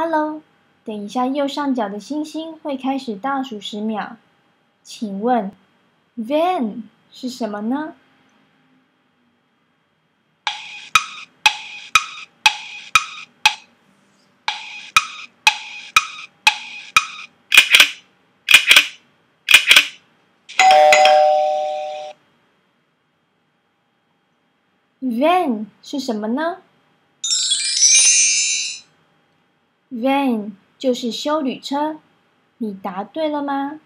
Hello，等一下右上角的星星会开始倒数十秒，请问 Van 是什么呢？Van 是什么呢？Van 就是修理车，你答对了吗？